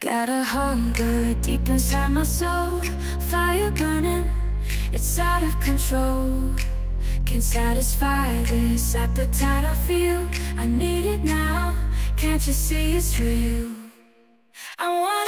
Got a hunger deep inside my soul. Fire burning, it's out of control. Can't satisfy this appetite I feel. I need it now, can't you see it's real? I want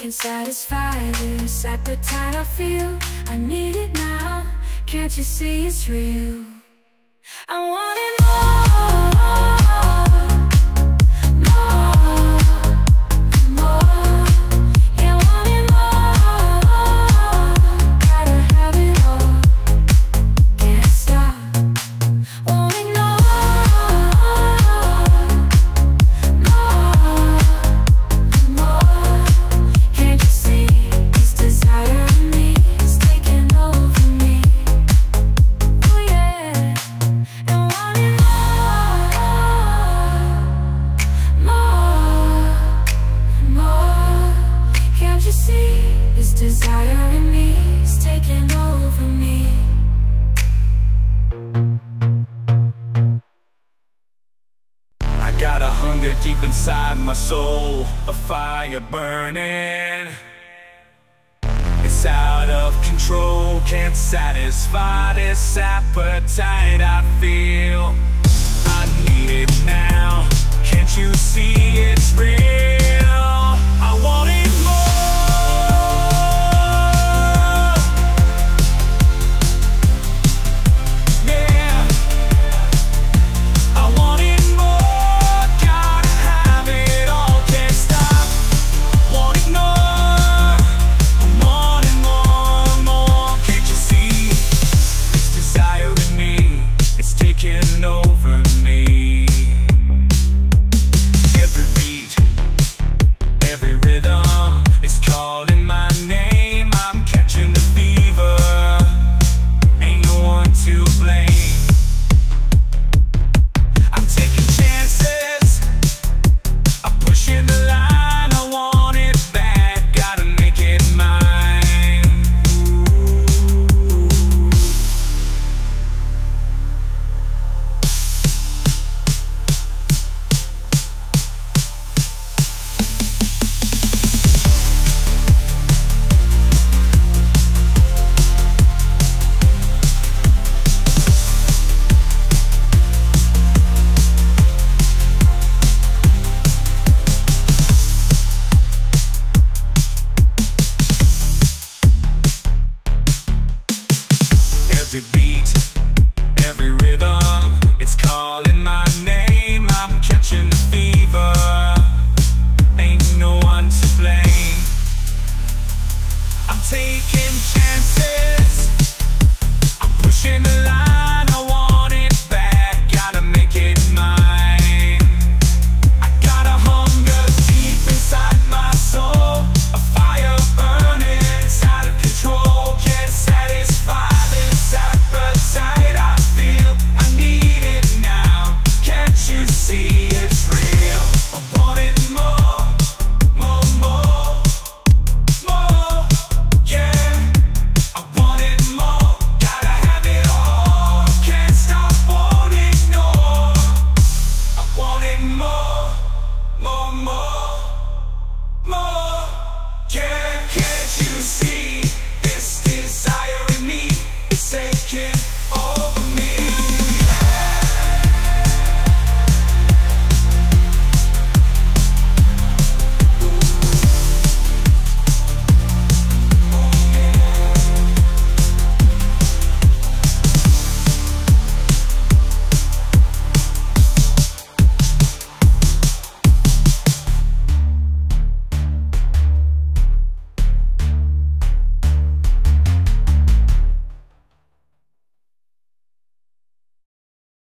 Can't satisfy this appetite I feel. I need it now, can't you see it's real? I want it more desire in me is taking over me. I got a hunger deep inside my soul A fire burning. It's out of control Can't satisfy this appetite I feel. I need it now Can't you see it's real?